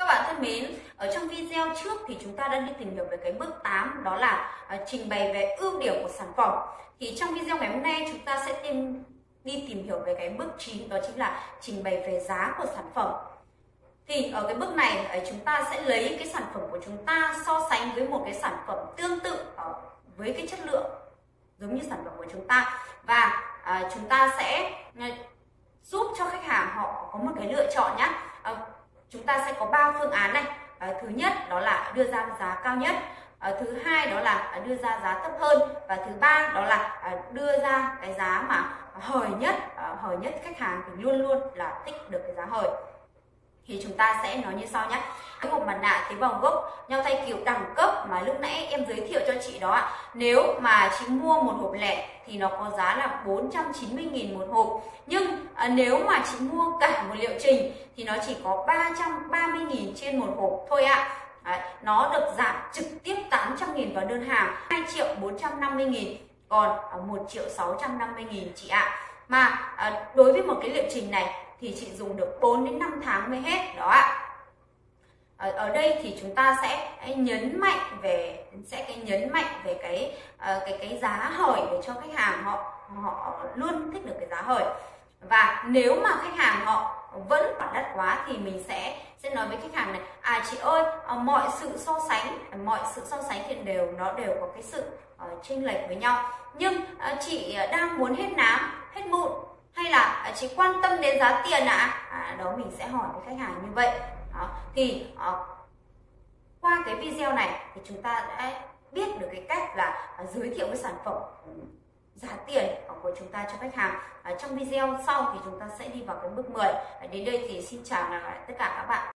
Các bạn thân mến, ở trong video trước thì chúng ta đã đi tìm hiểu về cái bước 8 đó là uh, trình bày về ưu điểm của sản phẩm. Thì trong video ngày hôm nay chúng ta sẽ tìm đi tìm hiểu về cái bước 9 đó chính là trình bày về giá của sản phẩm. Thì ở cái bước này ờ, chúng ta sẽ lấy cái sản phẩm của chúng ta so sánh với một cái sản phẩm tương tự ờ, với cái chất lượng giống như sản phẩm của chúng ta và uh, chúng ta sẽ uh, giúp cho khách hàng họ có một cái lựa chọn nhé Uh, chúng ta sẽ có ba phương án này. À, thứ nhất đó là đưa ra giá cao nhất. À, thứ hai đó là đưa ra giá thấp hơn. Và thứ ba đó là à, đưa ra cái giá mà hời nhất à, hời nhất khách hàng thì luôn luôn là thích được cái giá hời. Thì chúng ta sẽ nói như sau nhé. Cái hộp mặt nạ tế bào gốc nhau thay kiểu đẳng cấp mà lúc nãy em giới thiệu cho chị đó ạ. Nếu mà chị mua một hộp lẻ thì nó có giá là 490.000 một hộp. Nhưng à, nếu mà chị mua cả một liệu trình thì nó chỉ có 330.000 trên một hộp thôi ạ. Đấy, nó được giảm trực tiếp 800.000 vào đơn hàng 2 triệu 450.000 còn à, 1 triệu 650.000 chị ạ. Mà à, đối với một cái liệu trình này thì chị dùng được 4 đến 5 tháng mới hết đó ạ. À ở đây thì chúng ta sẽ nhấn mạnh về sẽ cái nhấn mạnh về cái uh, cái cái giá hời để cho khách hàng họ họ luôn thích được cái giá hời và nếu mà khách hàng họ vẫn còn đắt quá thì mình sẽ sẽ nói với khách hàng này à chị ơi ờ, mọi sự so sánh mọi sự so sánh thì đều nó đều có cái sự uh, chênh lệch với nhau nhưng uh, chị đang muốn hết nám hết mụn hay là chị quan tâm đến giá tiền ạ à? à, đó mình sẽ hỏi với khách hàng như vậy đó. thì uh, qua cái video này thì chúng ta đã biết được cái cách là uh, giới thiệu cái sản phẩm giá tiền của chúng ta cho khách hàng. Trong video sau thì chúng ta sẽ đi vào cái bước 10 đến đây thì xin chào tất cả các bạn.